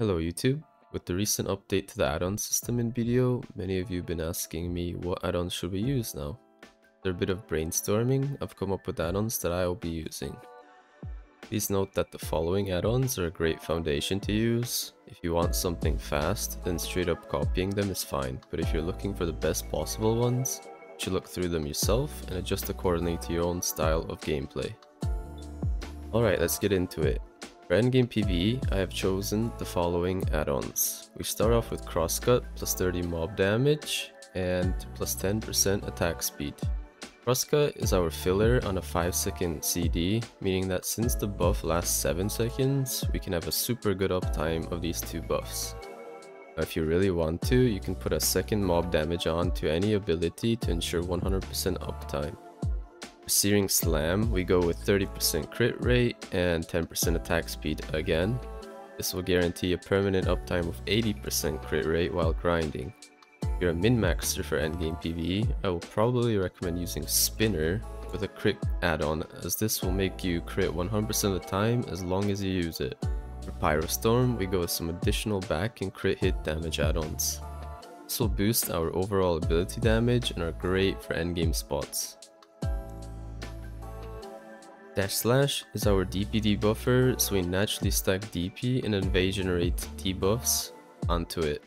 Hello YouTube. With the recent update to the add-on system in BDO, many of you have been asking me what add-ons should we use now. After a bit of brainstorming, I've come up with add-ons that I will be using. Please note that the following add-ons are a great foundation to use. If you want something fast, then straight up copying them is fine, but if you're looking for the best possible ones, you should look through them yourself and adjust accordingly to your own style of gameplay. Alright, let's get into it. For endgame PvE, I have chosen the following add-ons. We start off with Crosscut, plus 30 mob damage, and plus 10% attack speed. Crosscut is our filler on a 5 second CD, meaning that since the buff lasts 7 seconds, we can have a super good uptime of these two buffs. Now, if you really want to, you can put a second mob damage on to any ability to ensure 100% uptime. Searing Slam, we go with 30% crit rate and 10% attack speed again. This will guarantee a permanent uptime of 80% crit rate while grinding. If you're a min-maxer for endgame PvE, I will probably recommend using Spinner with a crit add-on as this will make you crit 100% of the time as long as you use it. For Pyrostorm, we go with some additional back and crit hit damage add-ons. This will boost our overall ability damage and are great for endgame spots. Dash Slash is our DP debuffer, so we naturally stack DP and evasion rate debuffs onto it.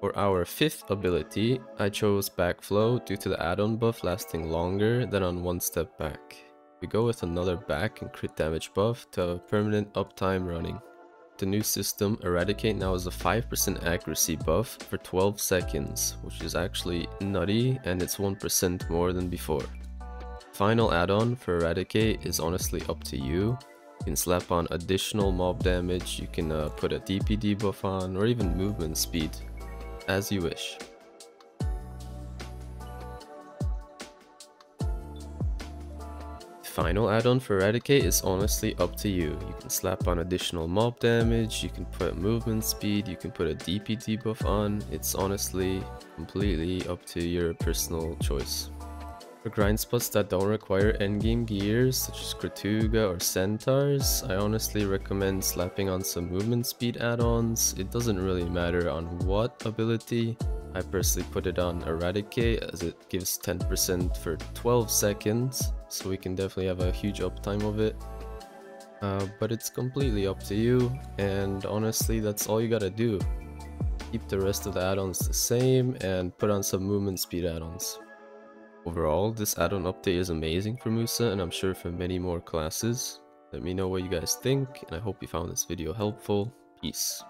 For our fifth ability, I chose Backflow due to the add-on buff lasting longer than on one step back. We go with another back and crit damage buff to have permanent uptime running. The new system, Eradicate now has a 5% accuracy buff for 12 seconds, which is actually nutty and it's 1% more than before. Final add-on for Eradicate is honestly up to you. You can slap on additional mob damage, you can uh, put a DP debuff on, or even movement speed, as you wish. Final add-on for Eradicate is honestly up to you. You can slap on additional mob damage, you can put movement speed, you can put a DP debuff on. It's honestly completely up to your personal choice. For grind spots that don't require endgame gears, such as Kratuga or Centaurs, I honestly recommend slapping on some movement speed add-ons. It doesn't really matter on what ability. I personally put it on Eradicate as it gives 10% for 12 seconds, so we can definitely have a huge uptime of it. Uh, but it's completely up to you, and honestly that's all you gotta do. Keep the rest of the add-ons the same and put on some movement speed add-ons. Overall, this add-on update is amazing for Musa and I'm sure for many more classes. Let me know what you guys think and I hope you found this video helpful. Peace.